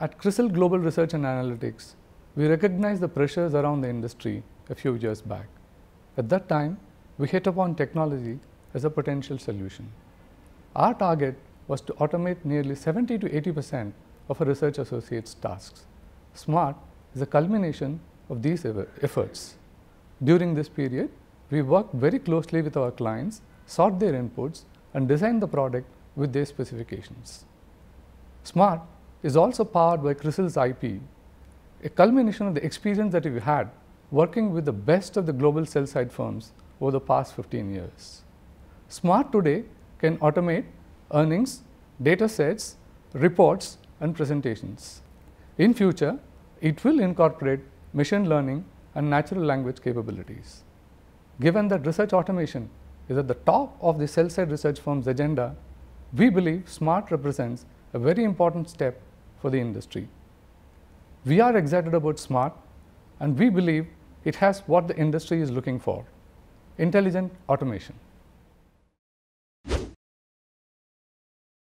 At CRISIL Global Research and Analytics, we recognized the pressures around the industry a few years back. At that time, we hit upon technology as a potential solution. Our target was to automate nearly 70 to 80 percent of a research associate's tasks. SMART is a culmination of these efforts. During this period, we worked very closely with our clients, sought their inputs and designed the product with their specifications. SMART is also powered by CRISIL's IP, a culmination of the experience that we've had working with the best of the global sell side firms over the past 15 years. SMART today can automate earnings, data sets, reports and presentations. In future, it will incorporate machine learning and natural language capabilities. Given that research automation is at the top of the sell side research firm's agenda, we believe SMART represents a very important step for the industry. We are excited about SMART and we believe it has what the industry is looking for, intelligent automation.